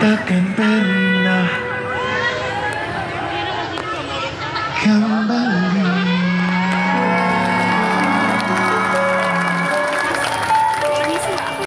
Takkan pernah Kembali